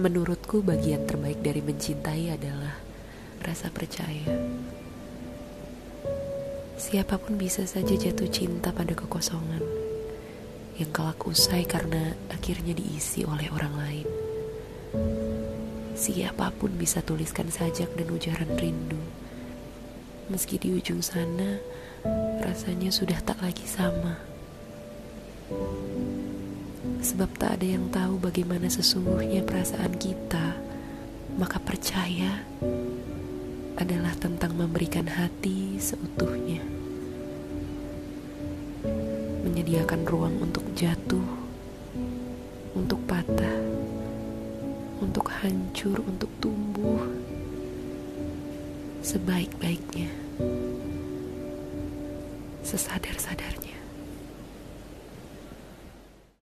Menurutku bagian terbaik dari mencintai adalah rasa percaya. Siapa pun bisa saja jatuh cinta pada kekosongan yang kelak usai karena akhirnya diisi oleh orang lain. Siapa pun bisa tuliskan sajak dan ujaran rindu. Meski di ujung sana rasanya sudah tak lagi sama. Sebab tak ada yang tahu bagaimana sesungguhnya perasaan kita, maka percaya adalah tentang memberikan hati seutuhnya. Menyediakan ruang untuk jatuh, untuk patah, untuk hancur, untuk tumbuh sebaik-baiknya. Sesadar-sadarnya.